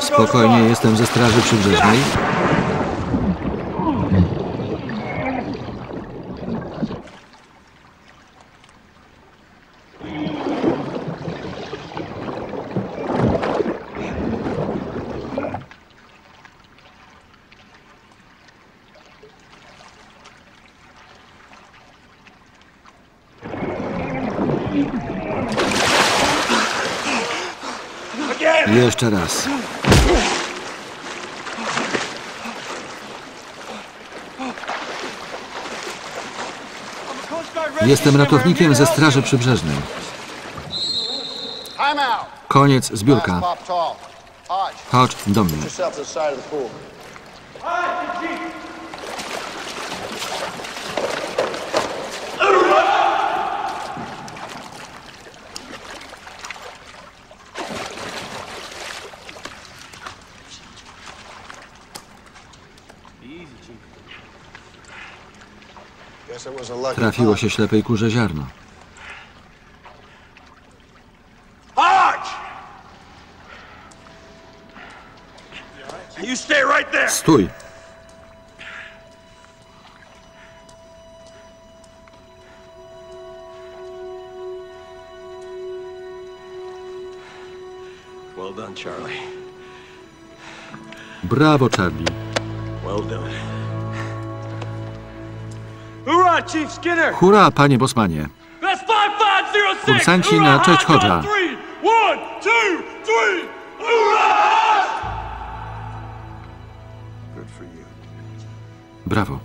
Spokojnie, jestem ze Straży Przybrzeżnej. Jeszcze raz. Jestem ratownikiem ze Straży Przybrzeżnej. Koniec zbiórka. Chodź do mnie. Trafiło się ślepej kurze ziarno. Stój! Well done, Charlie. Brawo, Charlie. Well done. Hurra, panie Bosmanie. That's 5506! Kursanci na cześć you. Brawo.